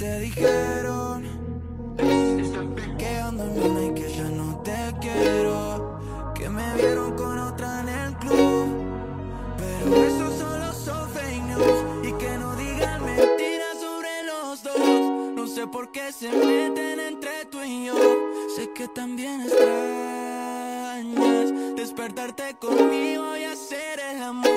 te dijeron que ando en y que ya no te quiero, que me vieron con otra en el club, pero eso solo son fake news y que no digan mentiras sobre los dos. No sé por qué se meten entre tú y yo, sé que también extrañas despertarte conmigo y hacer el amor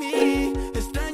me. It's that